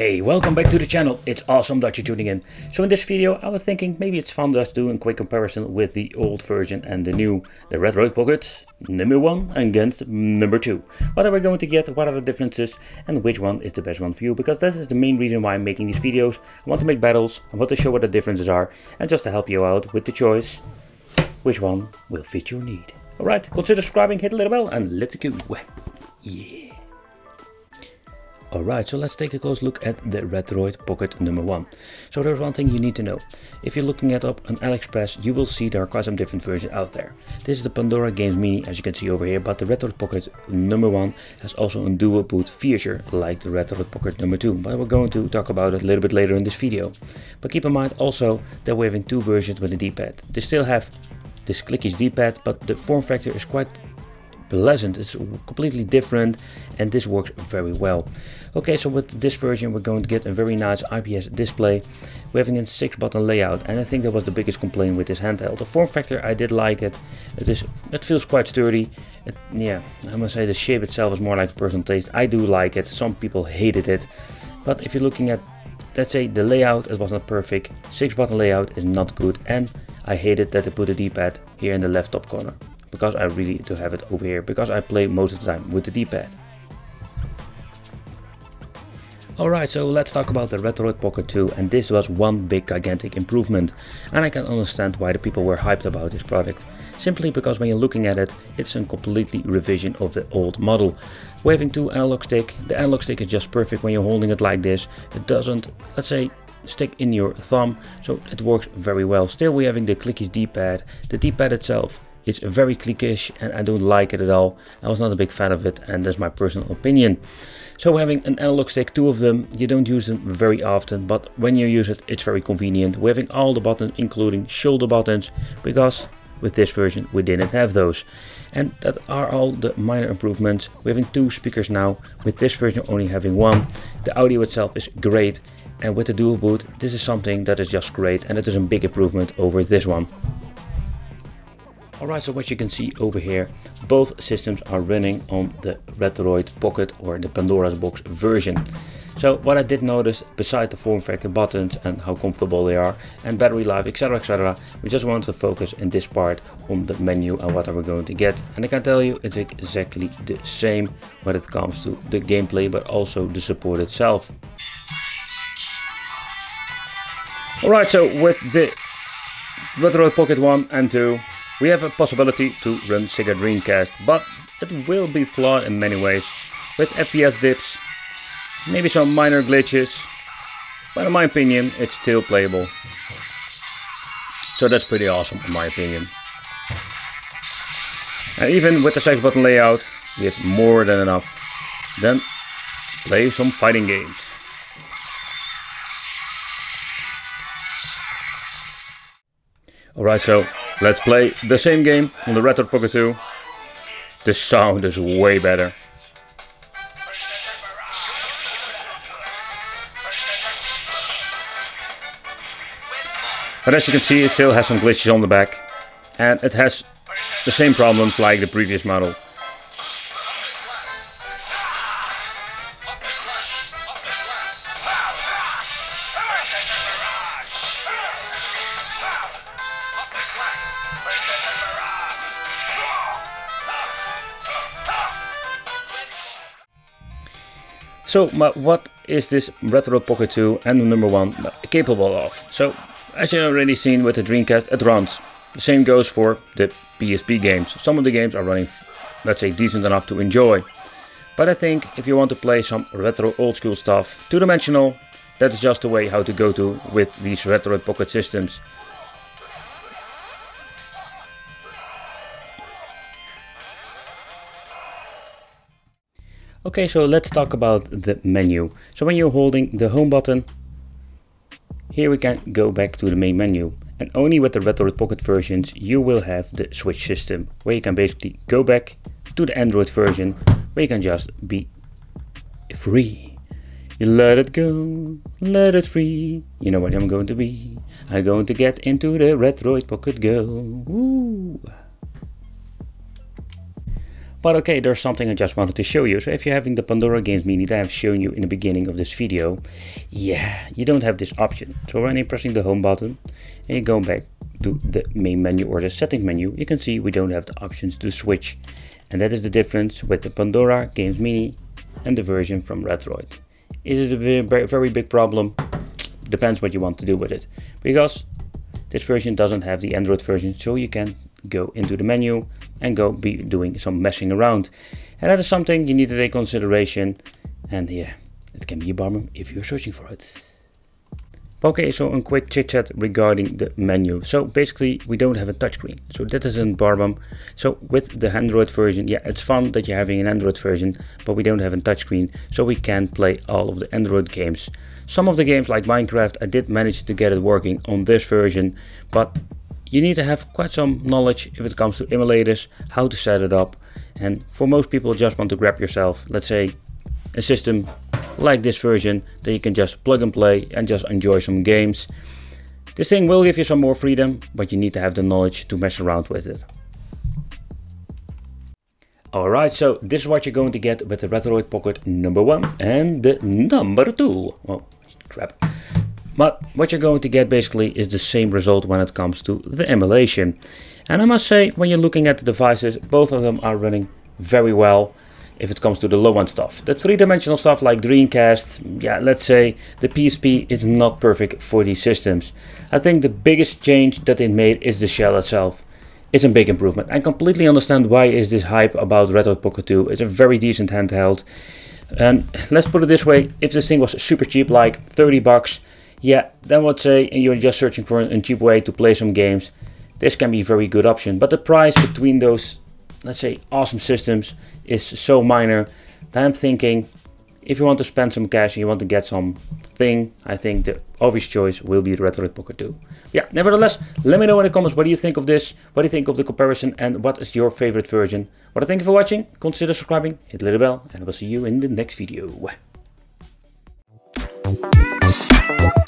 Hey, welcome back to the channel. It's awesome that you're tuning in. So in this video, I was thinking maybe it's fun just doing a quick comparison with the old version and the new, the Retroid Pocket number one against number two. What are we going to get, what are the differences, and which one is the best one for you? Because this is the main reason why I'm making these videos. I want to make battles, I want to show what the differences are, and just to help you out with the choice, which one will fit your need. Alright, consider subscribing, hit the little bell, and let's go. Yeah. Alright, so let's take a close look at the Retroid Pocket number 1. So there's one thing you need to know. If you're looking at up on AliExpress, you will see there are quite some different versions out there. This is the Pandora Games Mini as you can see over here, but the Retroid Pocket number 1 has also a dual boot feature like the Retroid Pocket number 2, but we're going to talk about it a little bit later in this video. But keep in mind also that we're having two versions with the D-pad. They still have this clickish D-pad, but the form factor is quite pleasant. It's completely different and this works very well. Okay, so with this version we're going to get a very nice IPS display. We're having a 6 button layout and I think that was the biggest complaint with this handheld. The form factor I did like it. It is it feels quite sturdy. It, yeah, I must say the shape itself is more like personal taste. I do like it. Some people hated it. But if you're looking at let's say the layout it was not perfect. 6 button layout is not good and I hated that they put a D-pad here in the left top corner because I really do have it over here because I play most of the time with the D-pad. Alright, so let's talk about the Retroid Pocket 2 and this was one big gigantic improvement and I can understand why the people were hyped about this product. Simply because when you're looking at it, it's a completely revision of the old model. We're having two analog stick, the analog stick is just perfect when you're holding it like this. It doesn't, let's say, stick in your thumb, so it works very well. Still we're having the clickies D-pad. The D-pad itself it's very clickish and I don't like it at all. I was not a big fan of it and that's my personal opinion. So having an analog stick, two of them, you don't use them very often, but when you use it, it's very convenient. We're having all the buttons, including shoulder buttons, because with this version we didn't have those. And that are all the minor improvements. We're having two speakers now, with this version only having one. The audio itself is great, and with the dual boot, this is something that is just great, and it is a big improvement over this one. Alright, so what you can see over here, both systems are running on the Retroid Pocket or the Pandora's Box version. So what I did notice, beside the form factor buttons and how comfortable they are and battery life etc etc, we just wanted to focus in this part on the menu and what are we going to get. And I can tell you it's exactly the same when it comes to the gameplay but also the support itself. Alright, so with the Retroid Pocket 1 and 2, we have a possibility to run Sega Dreamcast, but it will be flawed in many ways, with FPS dips, maybe some minor glitches, but in my opinion it's still playable. So that's pretty awesome in my opinion. And even with the 6 button layout, we have more than enough. Then play some fighting games. Alright, so Let's play the same game on the Retroid Pocket 2. The sound is way better. But as you can see it still has some glitches on the back and it has the same problems like the previous model. So but what is this Retroid Pocket 2 and the number 1 capable of? So as you already seen with the Dreamcast it runs. The same goes for the PSP games. Some of the games are running let's say decent enough to enjoy. But I think if you want to play some retro old school stuff, two dimensional, that's just the way how to go to with these Retroid Pocket systems. Okay, so let's talk about the menu. So when you're holding the home button, here we can go back to the main menu. And only with the Retroid Pocket versions you will have the switch system, where you can basically go back to the Android version, where you can just be free. You let it go, let it free. You know what I'm going to be. I'm going to get into the Retroid Pocket Go. Woo. But okay, there's something I just wanted to show you. So if you're having the Pandora Games Mini that I've shown you in the beginning of this video, yeah, you don't have this option. So when you're pressing the home button and you go back to the main menu or the settings menu, you can see we don't have the options to switch. And that is the difference with the Pandora Games Mini and the version from Retroid. Is it a very, very big problem? Depends what you want to do with it. Because this version doesn't have the Android version, so you can go into the menu and go be doing some messing around. And that is something you need to take consideration. And yeah, it can be a problem if you're searching for it. Okay, so a quick chit chat regarding the menu. So basically we don't have a touchscreen. So that is in Barbum. So with the Android version, yeah, it's fun that you're having an Android version, but we don't have a touchscreen. So we can't play all of the Android games. Some of the games like Minecraft, I did manage to get it working on this version, but you need to have quite some knowledge if it comes to emulators, how to set it up. And for most people just want to grab yourself, let's say a system like this version that you can just plug and play and just enjoy some games. This thing will give you some more freedom, but you need to have the knowledge to mess around with it. Alright, so this is what you're going to get with the Retroid Pocket number 1 and the number 2. Oh, crap. But what you're going to get basically is the same result when it comes to the emulation. And I must say, when you're looking at the devices, both of them are running very well if it comes to the low-end stuff. The three-dimensional stuff like Dreamcast, yeah, let's say the PSP is not perfect for these systems. I think the biggest change that it made is the shell itself. It's a big improvement. I completely understand why is this hype about Retroid Pocket 2. It's a very decent handheld. And let's put it this way, if this thing was super cheap, like 30 bucks, yeah, then would say you're just searching for a cheap way to play some games, this can be a very good option. But the price between those let's say awesome systems is so minor that I'm thinking if you want to spend some cash and you want to get something, I think the obvious choice will be the Retroid Pocket 2. Yeah, nevertheless, let me know in the comments what do you think of this, what do you think of the comparison and what is your favorite version. But I thank you for watching, consider subscribing, hit the little bell and I will see you in the next video. Bye.